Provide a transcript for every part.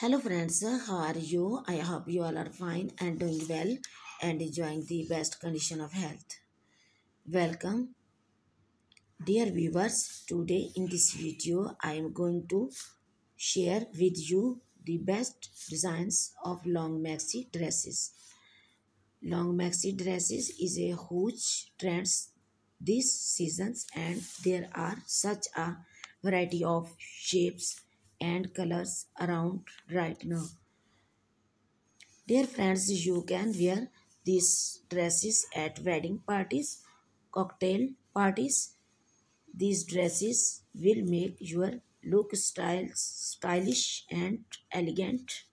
Hello friends, how are you? I hope you all are fine and doing well and enjoying the best condition of health. Welcome dear viewers. Today in this video I am going to share with you the best designs of long maxi dresses. Long maxi dresses is a huge trend this seasons and there are such a variety of shapes and colors around right now. Dear friends, you can wear these dresses at wedding parties, cocktail parties. These dresses will make your look style, stylish and elegant.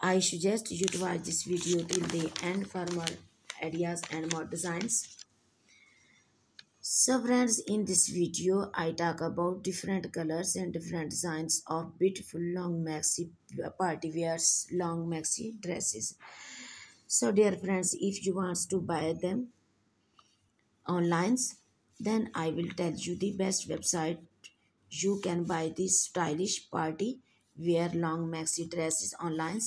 I suggest you to watch this video till the end for more ideas and more designs. So friends, in this video, I talk about different colors and different designs of beautiful long maxi party wears, long maxi dresses. So dear friends, if you want to buy them online, then I will tell you the best website you can buy these stylish party wear long maxi dresses online.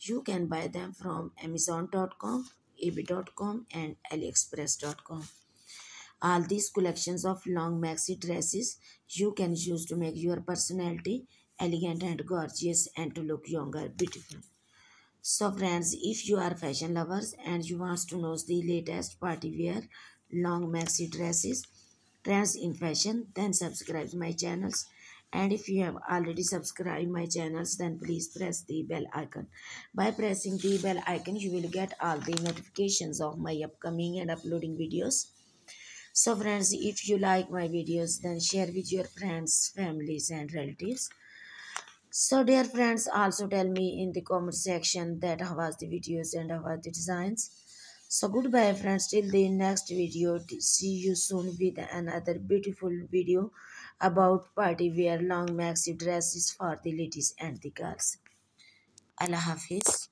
You can buy them from amazon.com, ebay.com and aliexpress.com. All these collections of long maxi dresses you can use to make your personality elegant and gorgeous and to look younger, beautiful. So friends, if you are fashion lovers and you want to know the latest party wear long maxi dresses, trends in fashion, then subscribe my channels. And if you have already subscribed my channels, then please press the bell icon. By pressing the bell icon, you will get all the notifications of my upcoming and uploading videos. So friends, if you like my videos, then share with your friends, families and relatives. So dear friends, also tell me in the comment section that how was the videos and how was the designs. So goodbye friends, till the next video. See you soon with another beautiful video about party wear long maxi dresses for the ladies and the girls. Allah Hafiz.